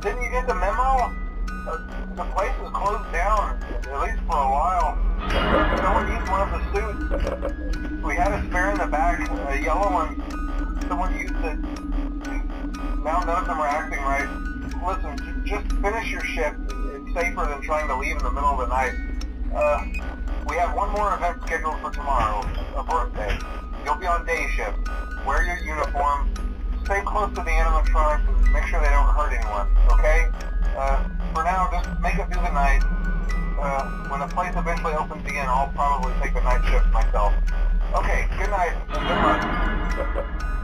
didn't you get the memo? Uh, the place is closed down, at least for a while. Someone used one of the suits. We had a spare in the back, a yellow one. Someone used it. Now none of them are acting right. Listen, just finish your shift. It's safer than trying to leave in the middle of the night. Uh, we have one more event scheduled for tomorrow, a birthday. You'll be on day shift. Wear your uniform. Stay close to the animatronics and make sure they don't hurt anyone, okay? Uh, for now, just make it through the night. Uh, when the place eventually opens again, I'll probably take the night shift myself. Okay, good night and good luck.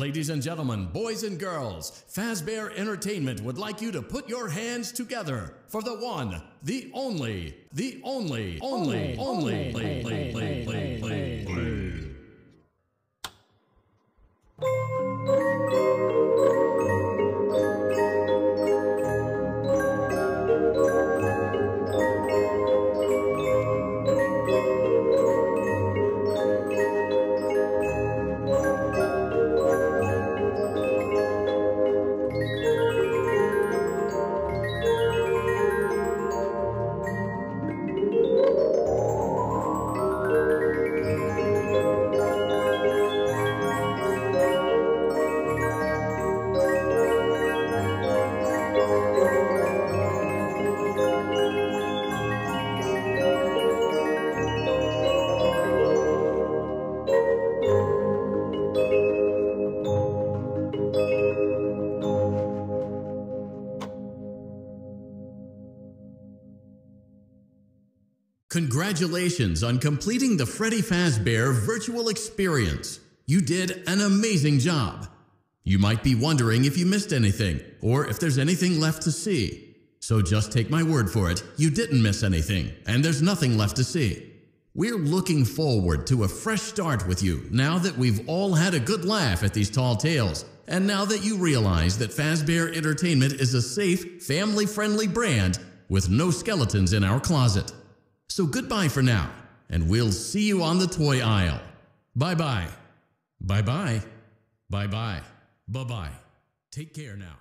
Ladies and gentlemen, boys and girls, Fazbear Entertainment would like you to put your hands together for the one, the only, the only, only, only, only, only, only, only. Congratulations on completing the Freddy Fazbear virtual experience. You did an amazing job. You might be wondering if you missed anything or if there's anything left to see. So just take my word for it, you didn't miss anything and there's nothing left to see. We're looking forward to a fresh start with you now that we've all had a good laugh at these tall tales and now that you realize that Fazbear Entertainment is a safe, family-friendly brand with no skeletons in our closet. So goodbye for now, and we'll see you on the toy aisle. Bye bye. Bye bye. Bye bye. Bye bye. Take care now.